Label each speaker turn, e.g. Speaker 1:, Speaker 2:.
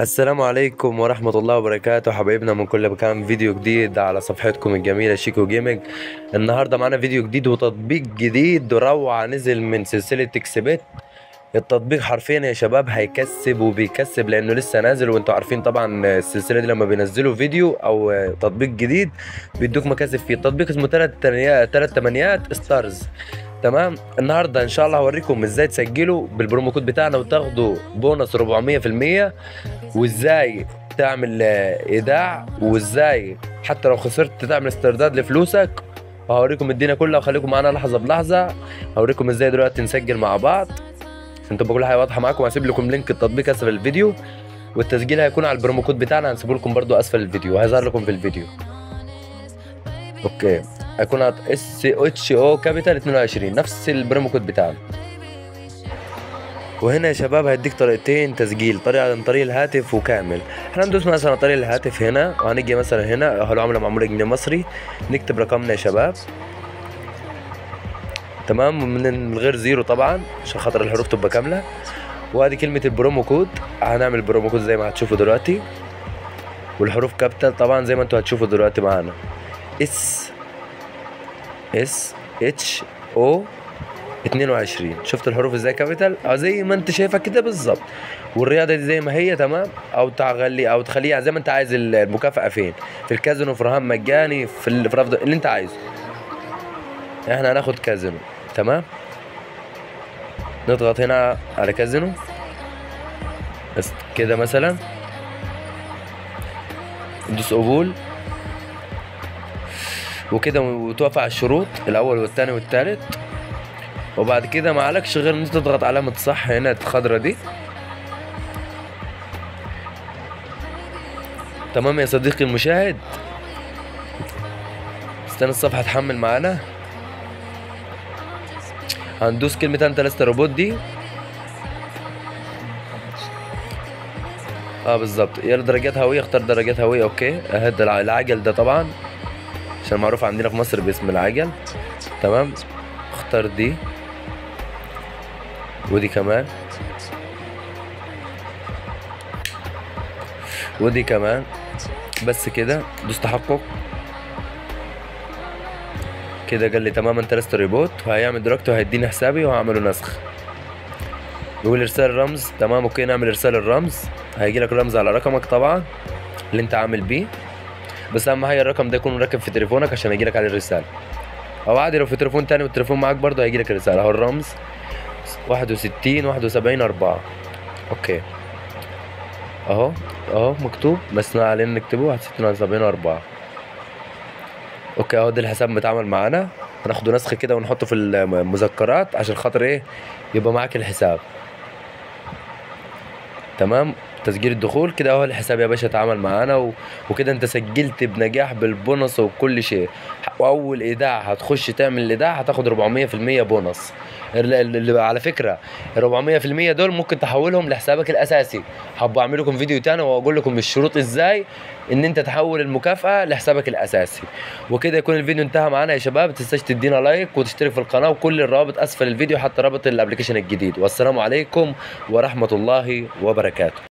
Speaker 1: السلام عليكم ورحمة الله وبركاته حبايبنا من كل مكان. فيديو جديد على صفحتكم الجميلة شيكو Gaming. النهاردة معانا فيديو جديد وتطبيق جديد روعة. نزل من سلسلة 1xBet التطبيق حرفيا يا شباب هيكسب وبيكسب لأنه لسه نازل. وانتوا عارفين طبعا السلسلة دي لما بينزلوا فيديو أو تطبيق جديد بيدوك مكاسب فيه التطبيق اسمه تلات تلات تمانيات starz. تمام؟ النهارده إن شاء الله هوريكم إزاي تسجلوا بال promo code بتاعنا وتاخدوا بونص 400% وإزاي تعمل آه، إيداع وإزاي حتى لو خسرت تعمل استرداد لفلوسك. هوريكم الدنيا كلها وخليكم معانا لحظة بلحظة. هوريكم إزاي دلوقتي نسجل مع بعض. عشان تبقى كل حاجة واضحة معاكم هسيب لكم link التطبيق أسفل الفيديو والتسجيل هيكون على ال promo code بتاعنا. هنسيبه لكم برده أسفل الفيديو هيظهر لكم في الفيديو. okay. هيكون SHO capital 22 نفس ال promo code بتاعنا. وهنا يا شباب هيديك طريقتين تسجيل طريقة عن طريق الهاتف وكامل. إحنا ندوس مثلا على طريق الهاتف هنا وهنيجي مثلا هنا أهو العملة معموله جنيه مصري. نكتب رقمنا يا شباب. تمام؟ من غير زيرو طبعا عشان خاطر الحروف تبقى كاملة. وادي كلمة ال promo code. هنعمل ال promo code زي ما هتشوفوا دلوقتي. والحروف capital طبعا زي ما أنتوا هتشوفوا دلوقتي معانا. S S H O 22 شفت الحروف إزاي capital؟ آه زي ما انت شايفها كده بالظبط. والرياضة دي زي ما هي تمام؟ أو تخلي أو تخليها زي ما انت عايز المكافأة فين؟ في الكازينو في رهان مجاني في ال- في رفض اللي انت عايزه. إحنا هناخد كازينو تمام؟ نضغط هنا على كازينو. كده مثلا. ندوس قبول. وكده وتوافق على الشروط الأول والثاني والثالث. وبعد كده ما عليكش غير إن أنت تضغط علامة صح هنا الخضرا دي. تمام يا صديقي المشاهد؟ استنى الصفحة تحمل معانا. هندوس كلمة أنت لست روبوت دي. آه بالظبط. يلا درجات هوية اختار درجات هوية أوكي. أهد الع- العجل ده طبعا. عشان معروف عندنا في مصر باسم العجل. تمام؟ اختار دي. ودي كمان. ودي كمان. بس كده. دوس تحقق. كده قال لي تمام انت لست ريبوت وهيعمل دلوقتي وهيديني حسابي وهعمله نسخ. بيقول ارسال الرمز تمام okay نعمل ارسال الرمز. هيجي لك رمز على رقمك طبعا اللي انت عامل بيه. بس أهم حاجة الرقم ده يكون راكب في تليفونك عشان يجي لك عليه الرسالة. أو عادي لو في تليفون تاني والتليفون معاك برضه هيجي لك الرسالة. أهو الرمز واحد وستين واحد وسبعين أربعة. okay. أهو أهو مكتوب. بس علينا نكتبه واحد وستين واحد وسبعين أربعة. okay أهو ده الحساب متعامل معانا. هناخده نسخ كده ونحطه في المذكرات عشان خاطر إيه؟ يبقى معاك الحساب. تمام؟ تسجيل الدخول كده أهو الحساب يا باشا اتعامل معانا و... وكده أنت سجلت بنجاح بالبونص وكل شيء. واول إيداع هتخش تعمل الإيداع هتاخد 400% بونص. ال- ال- اللي على فكرة ال 400% دول ممكن تحولهم لحسابك الأساسي. هبقى أعمل لكم فيديو تاني وأقول لكم الشروط إزاي إن أنت تحول المكافأة لحسابك الأساسي. وكده يكون الفيديو انتهى معانا يا شباب. ما تنساش تدينا like وتشترك في القناة وكل الروابط أسفل الفيديو حتى رابط ال application الجديد. والسلام عليكم ورحمة الله وبركاته.